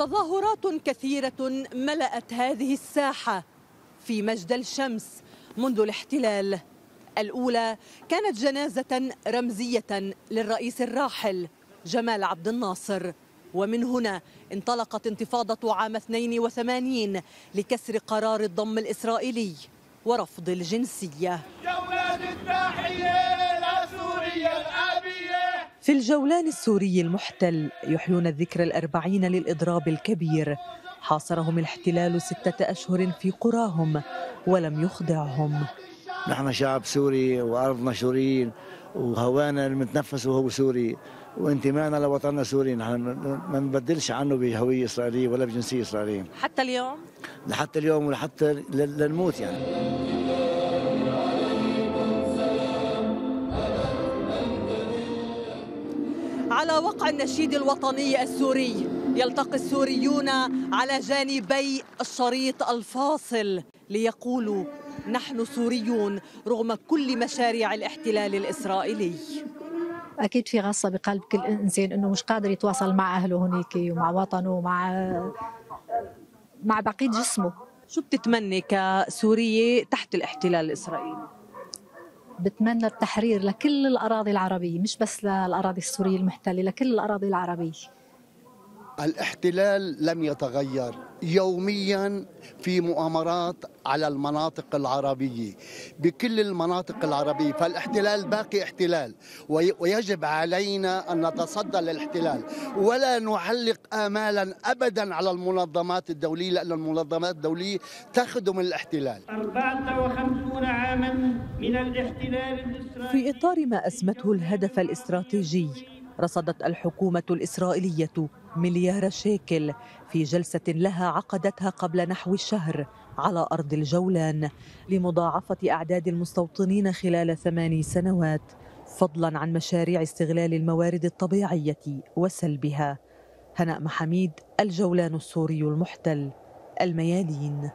تظاهرات كثيرة ملأت هذه الساحة في مجد الشمس منذ الاحتلال. الأولى كانت جنازة رمزية للرئيس الراحل جمال عبد الناصر. ومن هنا انطلقت انتفاضة عام 82 لكسر قرار الضم الإسرائيلي ورفض الجنسية. جولات التحية لسوريا الأبية في الجولان السوري المحتل يحيون الذكرى الأربعين للإضراب الكبير. حاصرهم الاحتلال ستة أشهر في قراهم ولم يخضعهم. نحن شعب سوري وأرضنا سوريين وهوانا اللي منتنفسه سوري وانتمائنا لوطننا سوري. نحن ما نبدلش عنه بهوية إسرائيلية ولا بجنسية إسرائيلية. حتى اليوم؟ لحتى اليوم ولحتى لنموت يعني. على وقع النشيد الوطني السوري. يلتقي السوريون على جانبي الشريط الفاصل ليقولوا نحن سوريون رغم كل مشاريع الاحتلال الإسرائيلي. أكيد في غصة بقلب كل انسان إنه مش قادر يتواصل مع أهله هناك ومع وطنه ومع مع بقية جسمه. شو بتتمني كسورية تحت الاحتلال الإسرائيلي؟ بتمنى التحرير لكل الأراضي العربية مش بس للأراضي السورية المحتلة لكل الأراضي العربية. الاحتلال لم يتغير يوميا في مؤامرات على المناطق العربية. بكل المناطق العربية فالاحتلال باقي احتلال ويجب علينا أن نتصدى للاحتلال. ولا نعلق آمالا أبدا على المنظمات الدولية لأن المنظمات الدولية تخدم الاحتلال. 54 عاما من الاحتلال الإسرائيلي. في إطار ما أسمته الهدف الاستراتيجي رصدت الحكومة الإسرائيلية مليار شيكل في جلسة لها عقدتها قبل نحو الشهر على أرض الجولان لمضاعفة أعداد المستوطنين خلال ثماني سنوات فضلا عن مشاريع استغلال الموارد الطبيعية وسلبها. هناء محميد الجولان السوري المحتل. الميادين.